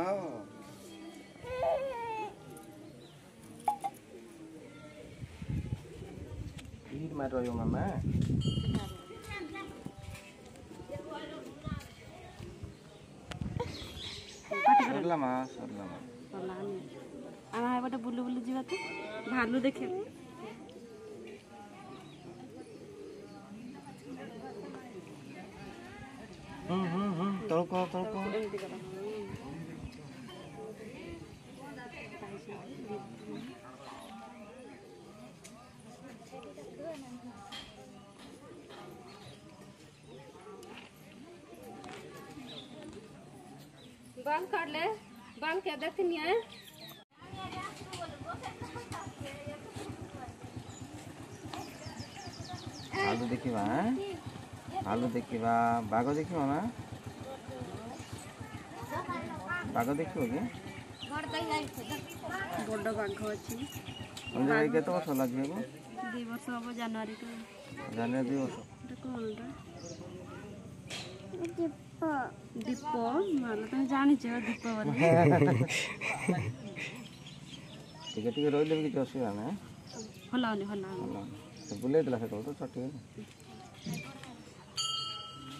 খাও Eat my toy, mama. সরলামা সরলামা আমার একটা বুলু বুলু জিবা তো ভালো দেখে হুম হুম হুম তর্ক তর্ক बंद कर ले बंद के देखनिए आलू देखिबा आलू देखिबा बाग देखिबा ना बाग देखिबो कि বড় বাঘ আছে কত বছর লাগবে দুই বছর হব জানুয়ারি জানুয়ারি দুই বছর এটা কোনটা ଦୀପ ନହେଲେ ତମେ ଜାଣିଛ ଦୀପ ବୋଲି ଟିକେ ଟିକେ ରହିଲେ ବି କିଛି ଅସୁବିଧା ନାହିଁ ଭଲ ହଉନି ଭଲ ହଉନି ସେ ବୁଲେଇ ଦେଲା ସେତେବେଳେ ତ ଚଟି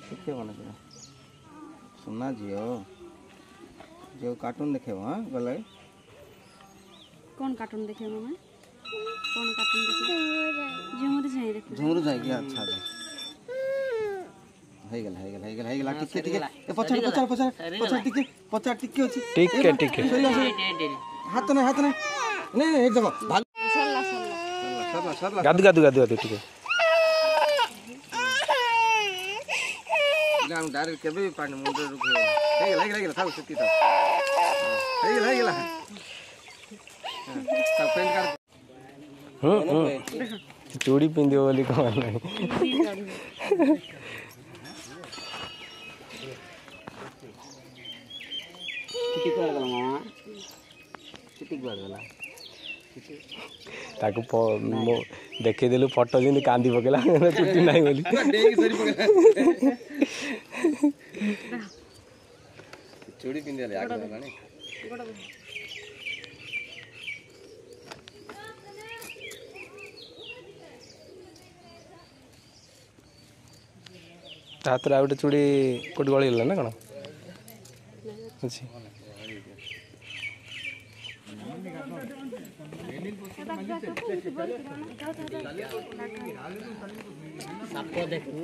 ଶିଖେଇବ ନା ସେଟା ସୁନା ଝିଅ ଝିଅ କାର୍ଟୁନ୍ ଦେଖେଇବ ହଁ ଗଲେ କ'ଣ କାର୍ଟୁନ୍ ଦେଖେଇବ କ'ଣ କାର୍ଟୁନ୍ ଦେଖେଇବ ଝୁମୁରୁ ଯାଇ ଝୁମୁରୁ ଯାଇକି ଆଚ୍ଛା ଆଚ୍ଛା হয়ে গেল হয়ে গেল হয়ে গেল হয়ে গেল টিকে টিকে এ পছাড় পছাড় পছাড় পছাড় টিকে পছাড় টিকে হচ্ছে টিকে টিকে হাত না হাত না নে নে এই দেখো ভালো গাদু গাদু গাদু গাদু টিকে না আমি ডাইরেক্ট কেবে পানি মুন্ডে রুখে হয়ে গেল হয়ে গেল থাক সুতি থাক হয়ে গেল হয়ে গেল হ্যাঁ পেন্ট কার হুম হুম চুড়ি পিন্দিও বলি কমাল নাই ତାକୁ ଦେଖେଇଦେଲୁ ଫଟୋ ଯେମିତି କାନ୍ଦି ପକେଇଲା ଚୁଟି ନାହିଁ ବୋଲି ଚୁଡ଼ି ପିନ୍ଧିଲେ ତା ହାତରେ ଆଉ ଗୋଟେ ଚୁଡ଼ି କେଉଁଠି ଗଳିଗଲା ନା କ'ଣ ଅଛି ସାପ ଦେଖୁ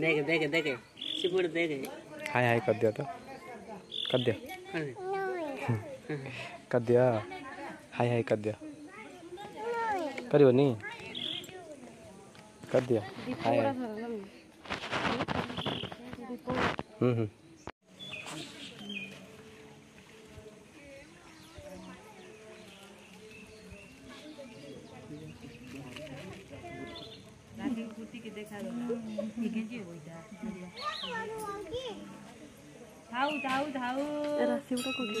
देख देख देख सिपुर देख हाय हाय कर दिया तो कर दिया हाँ। कर दिया हाय हाय कर दिया କରିବନି କରିଦିଅ ହୁଁ ହୁଁ ଥାଉ ଥାଉ ଥାଉ ରାଶି ଗୋଟେ କୋଟି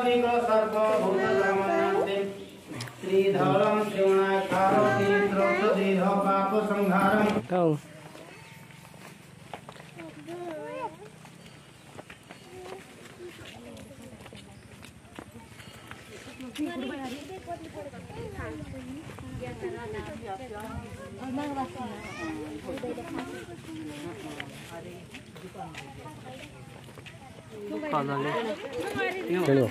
không còn rồi